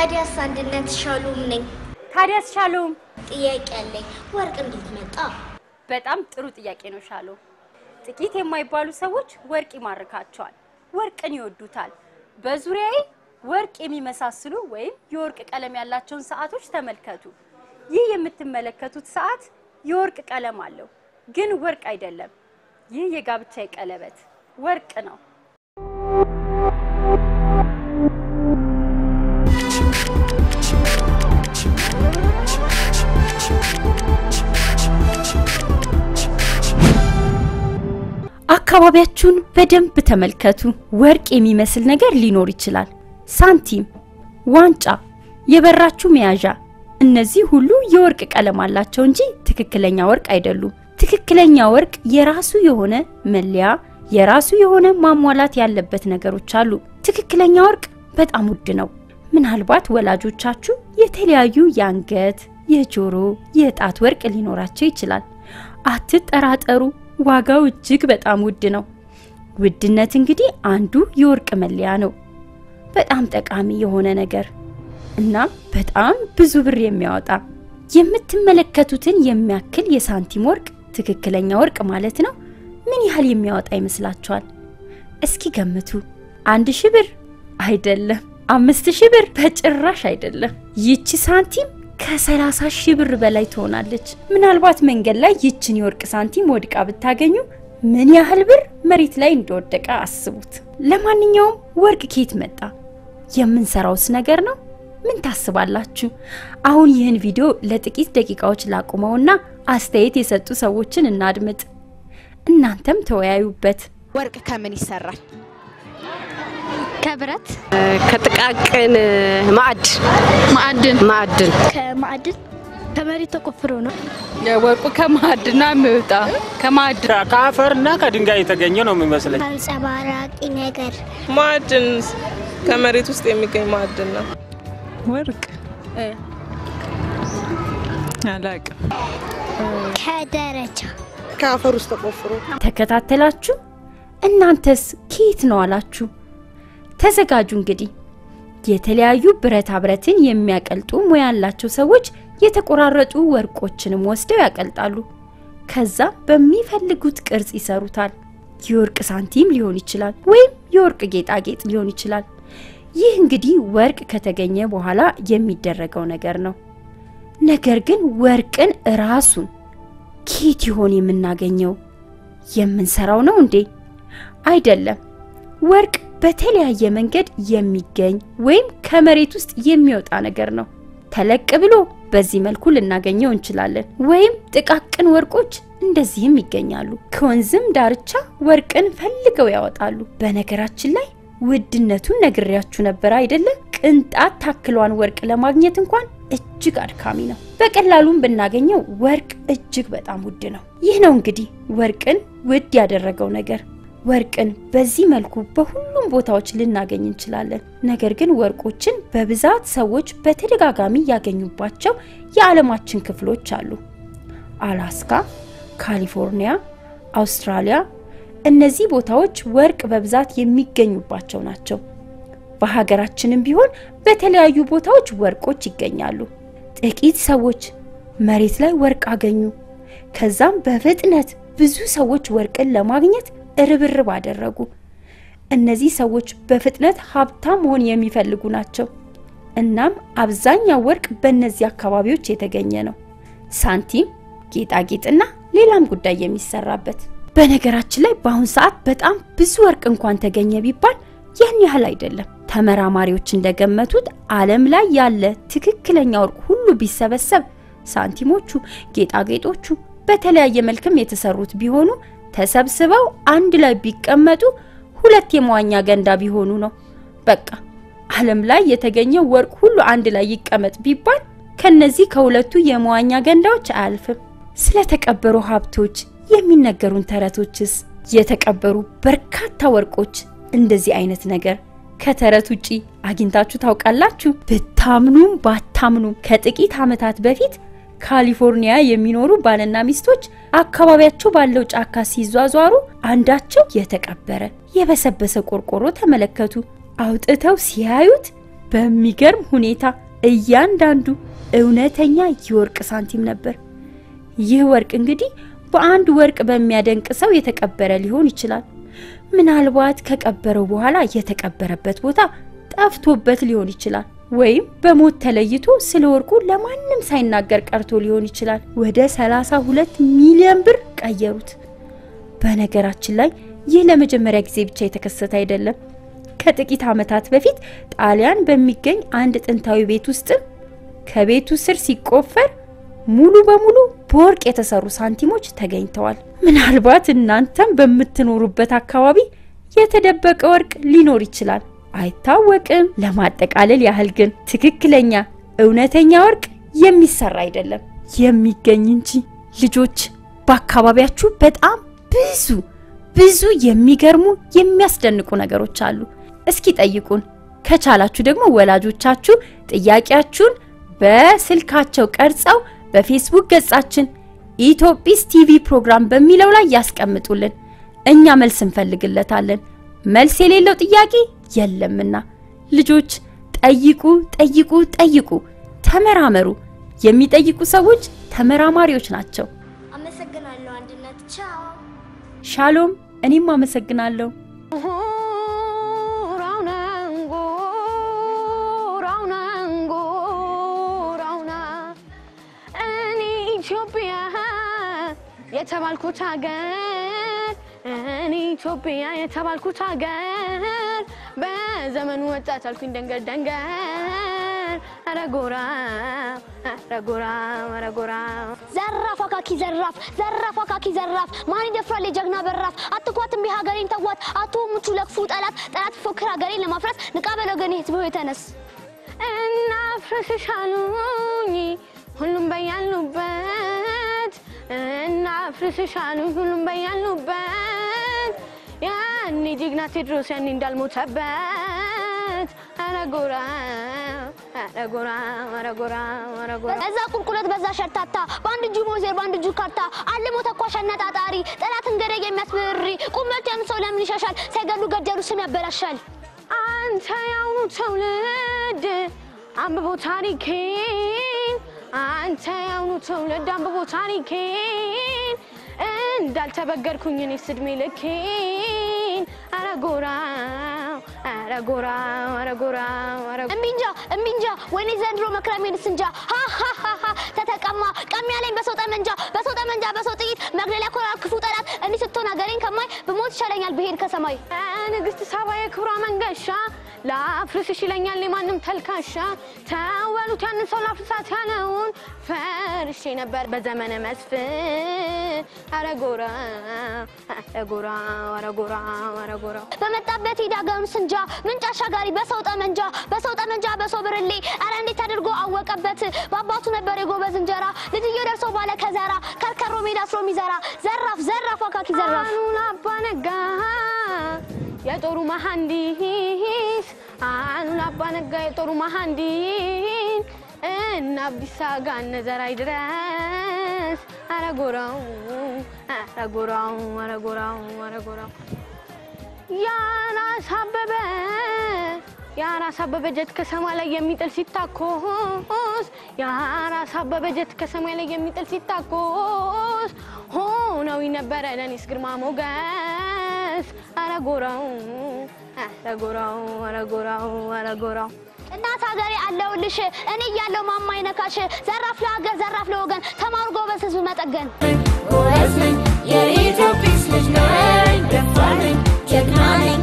ታዲያስ አንድነት ሻሎም ነኝ። ታዲያስ ሻሎም፣ ጥያቄ አለኝ። ወርቅ እንዴት መጣ? በጣም ጥሩ ጥያቄ ነው ሻሎም። ጥቂት የማይባሉ ሰዎች ወርቅ ይማርካቸዋል፣ ወርቅን ይወዱታል። በዙሪያዬ ወርቅ የሚመሳስሉ ወይም የወርቅ ቀለም ያላቸውን ሰዓቶች ተመልከቱ። ይህ የምትመለከቱት ሰዓት የወርቅ ቀለም አለው፣ ግን ወርቅ አይደለም። ይህ የጋብቻ ቀለበት ወርቅ ነው። አካባቢያችሁን በደንብ ተመልከቱ። ወርቅ የሚመስል ነገር ሊኖር ይችላል። ሳንቲም፣ ዋንጫ፣ የበራችሁ መያዣ፣ እነዚህ ሁሉ የወርቅ ቀለም አላቸው እንጂ ትክክለኛ ወርቅ አይደሉም። ትክክለኛ ወርቅ የራሱ የሆነ መለያ፣ የራሱ የሆነ ማሟላት ያለበት ነገሮች አሉ። ትክክለኛ ወርቅ በጣም ውድ ነው። ምናልባት ወላጆቻችሁ የተለያዩ የአንገት፣ የጆሮ፣ የጣት ወርቅ ሊኖራቸው ይችላል። አትጠራጠሩ፣ ዋጋው እጅግ በጣም ውድ ነው። ውድነት እንግዲህ አንዱ የወርቅ መለያ ነው። በጣም ጠቃሚ የሆነ ነገር እናም በጣም ብዙ ብር የሚያወጣ የምትመለከቱትን የሚያክል የሳንቲም ወርቅ ትክክለኛ ወርቅ ማለት ነው። ምን ያህል የሚያወጣ ይመስላችኋል? እስኪ ገምቱ። አንድ ሺህ ብር አይደለም። አምስት ሺህ ብር በጭራሽ አይደለም። ይቺ ሳንቲም ከሰላሳ ሺህ ብር በላይ ትሆናለች። ምናልባት መንገድ ላይ ይችን የወርቅ ሳንቲም ወድቃ ብታገኙ ምን ያህል ብር መሬት ላይ እንደወደቀ አስቡት። ለማንኛውም ወርቅ ከየት መጣ? የምንሰራውስ ነገር ነው? ምን ታስባላችሁ? አሁን ይህን ቪዲዮ ለጥቂት ደቂቃዎች ላቁመውና አስተያየት የሰጡ ሰዎችን እናድምጥ። እናንተም ተወያዩበት። ወርቅ ከምን ይሰራል? ከብረት፣ ከጥቃቅን ማዕድ ማዕድን ማዕድን ከማዕድን፣ ከመሬት ተቆፍሮ ነው። ወርቁ ከማዕድና የሚወጣ ከማዕድን ከአፈርና ከድንጋይ የተገኘ ነው የሚመስለኝ። አንጸባራቂ ነገር ማዕድን ከመሬት ውስጥ የሚገኝ ማዕድን ነው። ወርቅ አላቅም። ከደረጃ ከአፈር ውስጥ ተቆፍሮ ተከታተላችሁ? እናንተስ ከየት ነው አላችሁ? ተዘጋጁ እንግዲህ የተለያዩ ብረታ ብረትን የሚያቀልጡ ሙያ ያላቸው ሰዎች የተቆራረጡ ወርቆችንም ወስደው ያቀልጣሉ። ከዛ በሚፈልጉት ቅርጽ ይሰሩታል። የወርቅ ሳንቲም ሊሆን ይችላል፣ ወይም የወርቅ ጌጣጌጥ ሊሆን ይችላል። ይህ እንግዲህ ወርቅ ከተገኘ በኋላ የሚደረገው ነገር ነው። ነገር ግን ወርቅን ራሱን ኬት ይሆን የምናገኘው? የምንሰራው ነው እንዴ? አይደለም። ወርቅ በተለያየ መንገድ የሚገኝ ወይም ከመሬት ውስጥ የሚወጣ ነገር ነው። ተለቅ ብሎ በዚህ መልኩ ልናገኘው እንችላለን። ወይም ጥቃቅን ወርቆች እንደዚህም ይገኛሉ። ከወንዝም ዳርቻ ወርቅን ፈልገው ያወጣሉ። በነገራችን ላይ ውድነቱን ነግሬያችሁ ነበር አይደለም? ቅንጣት ታክሏን ወርቅ ለማግኘት እንኳን እጅግ አድካሚ ነው። በቀላሉም ብናገኘው ወርቅ እጅግ በጣም ውድ ነው። ይህ ነው እንግዲህ ወርቅን ውድ ያደረገው ነገር። ወርቅን በዚህ መልኩ በሁሉም ቦታዎች ልናገኝ እንችላለን። ነገር ግን ወርቆችን በብዛት ሰዎች በተደጋጋሚ ያገኙባቸው የዓለማችን ክፍሎች አሉ። አላስካ፣ ካሊፎርኒያ፣ አውስትራሊያ እነዚህ ቦታዎች ወርቅ በብዛት የሚገኙባቸው ናቸው። በሀገራችንም ቢሆን በተለያዩ ቦታዎች ወርቆች ይገኛሉ። ጥቂት ሰዎች መሬት ላይ ወርቅ አገኙ። ከዛም በፍጥነት ብዙ ሰዎች ወርቅን ለማግኘት ርብርብ አደረጉ። እነዚህ ሰዎች በፍጥነት ሀብታም መሆን የሚፈልጉ ናቸው። እናም አብዛኛው ወርቅ በእነዚህ አካባቢዎች የተገኘ ነው። ሳንቲም፣ ጌጣጌጥና ሌላም ጉዳይ የሚሰራበት። በነገራችን ላይ በአሁን ሰዓት በጣም ብዙ ወርቅ እንኳን ተገኘ ቢባል ያን ያህል አይደለም። ተመራማሪዎች እንደገመቱት ዓለም ላይ ያለ ትክክለኛ ወርቅ ሁሉ ቢሰበሰብ ሳንቲሞቹ፣ ጌጣጌጦቹ በተለያየ መልክም የተሰሩት ቢሆኑ ተሰብስበው አንድ ላይ ቢቀመጡ ሁለት የመዋኛ ገንዳ ቢሆኑ ነው። በቃ ዓለም ላይ የተገኘው ወርቅ ሁሉ አንድ ላይ ይቀመጥ ቢባል ከነዚህ ከሁለቱ የመዋኛ ገንዳዎች አያልፍም። ስለተቀበሩ ሀብቶች የሚነገሩን ተረቶችስ? የተቀበሩ በርካታ ወርቆች እንደዚህ አይነት ነገር ከተረት ውጪ አግኝታችሁ ታውቃላችሁ? ብታምኑም ባታምኑም ከጥቂት ዓመታት በፊት ካሊፎርኒያ የሚኖሩ ባልና ሚስቶች አካባቢያቸው ባለው ጫካ ሲዟዟሩ አንዳቸው የተቀበረ የበሰበሰ ቆርቆሮ ተመለከቱ። አውጥተው ሲያዩት በሚገርም ሁኔታ እያንዳንዱ እውነተኛ የወርቅ ሳንቲም ነበር። ይህ ወርቅ እንግዲህ በአንድ ወርቅ በሚያደንቅ ሰው የተቀበረ ሊሆን ይችላል። ምናልባት ከቀበረው በኋላ የተቀበረበት ቦታ ጠፍቶበት ሊሆን ይችላል። ወይም በሞት ተለይቶ ስለ ወርቁ ለማንም ሳይናገር ቀርቶ ሊሆን ይችላል። ወደ 32 ሚሊዮን ብር ቀየሩት። በነገራችን ላይ ይህ ለመጀመሪያ ጊዜ ብቻ የተከሰተ አይደለም። ከጥቂት ዓመታት በፊት ጣሊያን በሚገኝ አንድ ጥንታዊ ቤት ውስጥም ከቤቱ ስር ሲቆፈር ሙሉ በሙሉ በወርቅ የተሰሩ ሳንቲሞች ተገኝተዋል። ምናልባት እናንተም በምትኖሩበት አካባቢ የተደበቀ ወርቅ ሊኖር ይችላል፣ አይታወቅም። ለማጠቃለል ያህል ግን ትክክለኛ እውነተኛ ወርቅ የሚሰራ አይደለም፣ የሚገኝ እንጂ። ልጆች በአካባቢያችሁ በጣም ብዙ ብዙ የሚገርሙ የሚያስደንቁ ነገሮች አሉ። እስኪ ጠይቁን። ከቻላችሁ ደግሞ ወላጆቻችሁ ጥያቄያችሁን በስልካቸው ቀርጸው በፌስቡክ ገጻችን ኢትዮጲስ ቲቪ ፕሮግራም በሚለው ላይ ያስቀምጡልን። እኛ መልስ እንፈልግለታለን። መልስ የሌለው ጥያቄ የለምና። ልጆች ጠይቁ፣ ጠይቁ፣ ጠይቁ፣ ተመራመሩ። የሚጠይቁ ሰዎች ተመራማሪዎች ናቸው። አመሰግናለሁ አንድነት። ቻው። ሻሎም። እኔም አመሰግናለሁ። እኔ ኢትዮጵያ የተባልኩት ሀገር እኔ ኢትዮጵያ የተባልኩት ሀገር በዘመኑ ወጣት አልኩኝ ደንገር ደንገር። አረጎራ አረጎራ አረጎራ ዘራፍ አካኪ ዘራፍ ዘራፍ አካኪ ዘራፍ። ማን ይደፍራል የጀግና በራፍ? አትኳትም ሀገሬን ተዋት። አቶ ሙቹ ለክፉ ጠላት ጠላት ፎክር ሀገሬን ለማፍረስ ንቃ በለው ገኔ ህዝብ ሆይ ተነስ። እና ፍርስሻሉኝ ሁሉም በያሉበት። እና ፍርስሻሉኝ ሁሉም በያሉበት ያኔ ጀግና ቴድሮስ ያኔ እንዳልሞተበት። አረጎራ አረጎራ አረጎራ አረጎራ በዛ ቁልቁለት በዛ ሸርታታ በአንድ እጁ ሞዜር በአንድ እጁ ካርታ። አልሞ ተኳሽ አነጣጣሪ ጠላትን ገደግ የሚያስብሪ ቁመት ያም ሰው ለምን ይሸሻል ሳይገሉ ገደሉ ስም ያበላሻል። አንተ ያውኑ ትውልድ አንብቦ ታሪኬን። አንተ ያውኑ ትውልድ አንብቦ ታሪኬን። እንዳልተበገርኩኝ እኔስ እድሜ gotta go round, I gotta go round, to go round. When is Andrew Macram in Sinja? Ha ha ከሰማይ ንግስት ሳባ የክብሯ መንገሻ ለአፍርስሽ ይለኛል የማንም ተልካሻ። ተወሉት ያንን ሰው ላፍርሳት ያለውን ፈርሼ ነበር በዘመነ መስፍን። አረጎራ አረጎራ አረጎራ አረጎራ በመጣበት ሀገሩን ስንጃ ምንጭ አሻጋሪ በሰው ጠመንጃ በሰው ጠመንጃ በሰው ብርሌ። አረ እንዴት አድርጎ አወቀበት? በአባቱ ነበር የጎበዝ እንጀራ። ልጅየው ደርሶ ባለ ከዘራ ከርከሮ ሜዳ አስሮ የሚዘራ። ዘራፍ ዘራፍ አካኪ ዘራፍ። አኑን አባነጋ የጦሩ መሐንዲስ አኑን አባነጋ የጦሩ መሐንዲስ እና አብዲሳ ጋ እነዘራይ ድረስ። አረጎራው አረጎራው አረጎራው አረጎራው ያራስ አበበ የአራስ አበበ ጀት ከሰማይ ላይ የሚጥል ሲታኮስ። የአራስ አበበ ጀት ከሰማይ ላይ የሚጥል ሲታኮስ። ሆነው ነበረ ለኔስ ግርማ ሞገስ እናት ሀገሬ አለሁልሽ እኔ እያለሁ ማማ አይነካሽ። ዘራፍ ለሀገር ዘራፍ ለወገን ተማሩ ጎበዝ ህዝብ መጠገን። ጎበዝ ነኝ የኢትዮጵስ ልጅ ነኝ ደፋር ነኝ ጀግና ነኝ።